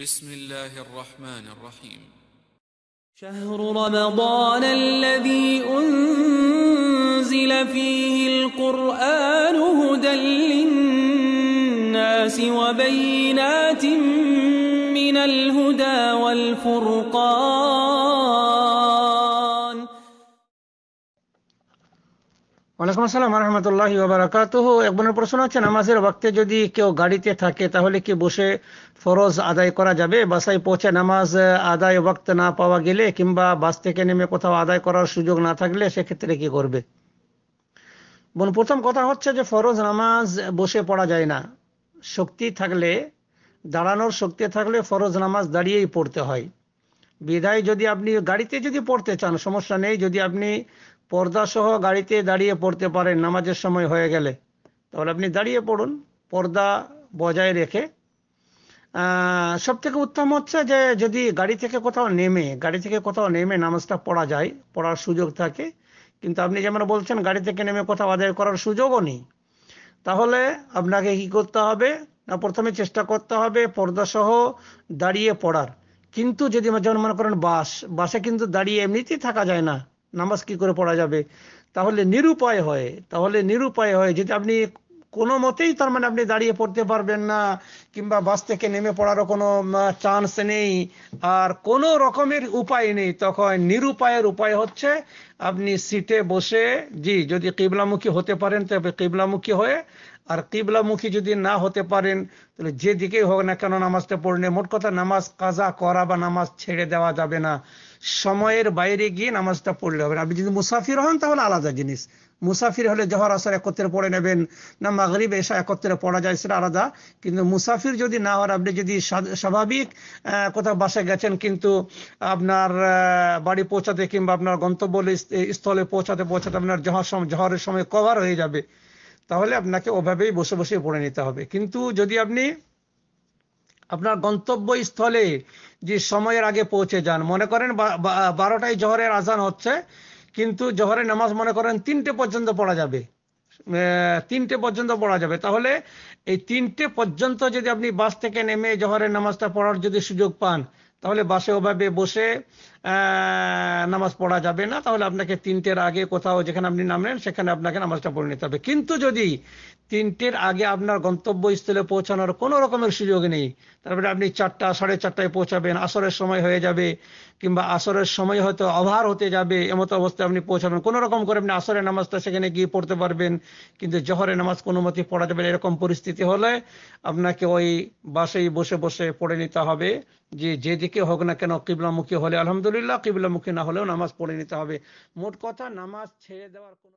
بسم الله الرحمن الرحيم. شهر رمضان الذي أنزل فيه القرآن هدى للناس وبينات من الهدى والفرقان. ওয়ালাইকুম আসসালাম রহমতুল্লাহ প্রশ্ন নামাজের যদি কেউ গাড়িতে থাকে, তাহলে কি বসে ফরজ আদায় করা যাবে? বাসায় পৌঁছে নামাজ আদায় না পাওয়া গেলে কিংবা বাস থেকে নেমে কোথাও আদায় করার সুযোগ না থাকলে সেক্ষেত্রে কি করবে? বোন, প্রথম কথা হচ্ছে যে ফরজ নামাজ বসে পড়া যায় না। শক্তি থাকলে, দাঁড়ানোর শক্তি থাকলে ফরজ নামাজ দাঁড়িয়েই পড়তে হয়। বিধায় যদি আপনি গাড়িতে যদি পড়তে চান, সমস্যা নেই। যদি আপনি পর্দা সহ গাড়িতে দাঁড়িয়ে পড়তে পারেন, নামাজের সময় হয়ে গেলে। তাহলে আপনি দাঁড়িয়ে পড়ুন, পর্দা বজায় রেখে। সব থেকে উত্তম হচ্ছে যে, যদি গাড়ি থেকে কোথাও নেমে, গাড়ি থেকে কোথাও নেমে নামাজটা পড়া যায়, পড়ার সুযোগ থাকে, কিন্তু আপনি যেমন বলছেন, গাড়ি থেকে নেমে কোথাও আদায় করার সুযোগও নেই। তাহলে আপনাকে কি করতে হবে? না, প্রথমে চেষ্টা করতে হবে পর্দা সহ দাঁড়িয়ে পড়ার। কিন্তু যদি যেমন মনে করেন বাস, বাসে কিন্তু দাঁড়িয়ে এমনিতেই থাকা যায় না। নামাজ কি করে পড়া যাবে? তাহলে নিরুপায় হয়। তাহলে নিরুপায় হয় যদি আপনি কোনো মতেই তার মানে আপনি দাঁড়িয়ে পড়তে পারবেন না, কিংবা বাস থেকে নেমে পড়ারও কোনো চান্স নেই, আর কোনো রকমের উপায় নেই, তখন নিরুপায়ের উপায় হচ্ছে আপনি সিটে বসে, জি, যদি কিবলামুখী হতে পারেন, তবে কিবলামুখী হয়ে, আর কিবলামুখী যদি না হতে পারেন, তাহলে যেদিকেই হোক না কেন নামাজটা পড়লে মোট কথা নামাজ কাজা করা বা নামাজ ছেড়ে দেওয়া যাবে না। সময়ের বাইরে গিয়ে নামাজটা পড়লে হবে আপনি যদি মুসাফির হন, তাহলে আলাদা জিনিস। মুসাফির হলে জহর, আসর একত্রে পড়ে নেবেন, না মাগরিব এসা একত্রে পড়া যায়, সেটা আলাদা। কিন্তু মুসাফির যদি না হন, আপনি যদি স্বাভাবিক কোথাও বাসে গেছেন, কিন্তু আপনার বাড়ি পৌঁছাতে কিংবা আপনার গন্তব্য স্থলে পৌঁছাতে পৌঁছাতে আপনার জহর জহরের সময় কভার হয়ে যাবে। তাহলে আপনাকে ওভাবেই বসে বসে পড়ে নিতে হবে। কিন্তু যদি আপনি আপনার গন্তব্য স্থলে যে সময়ের আগে পৌঁছে যান, মনে করেন বারোটায় জহরের আজান হচ্ছে, কিন্তু জহরের নামাজ মনে করেন তিনটে পর্যন্ত পড়া যাবে। তিনটে পর্যন্ত পড়া যাবে। তাহলে এই তিনটে পর্যন্ত যদি আপনি বাস থেকে নেমে জহরের নামাজটা পড়ার যদি সুযোগ পান, তাহলে বাসে ওভাবে বসে নামাজ পড়া যাবে না, তাহলে আপনাকে তিনটের আগে কোথাও যেখানে আপনি নামলেন, সেখানে আপনাকে নামাজটা পড়ে নিতে হবে। কিন্তু যদি তিনটের আগে আপনার গন্তব্যস্থলে পৌঁছানোর কোনো রকমের সুযোগ নেই, তারপরে আপনি চারটা, সাড়ে চারটায় পৌঁছাবেন, আসরের সময় হয়ে যাবে, কিংবা আসরের সময় হয়তো অভার হতে যাবে, এমতো অবস্থায় আপনি পৌঁছাবেন, কোনো রকম করে আপনি আসরের নামাজটা সেখানে গিয়ে পড়তে পারবেন, কিন্তু জহরের নামাজ কোনো মতে পড়া যাবে এরকম পরিস্থিতি হলে আপনাকে ওই বাসেই বসে বসে পড়ে নিতে হবে, যে যেদিকে হোক না কেন কিবলামুখী হলে আলহামদুলিল্লাহ কিবলামুখী না হলেও নামাজ পড়ে নিতে হবে। মোট কথা নামাজ ছেড়ে দেওয়ার কোনো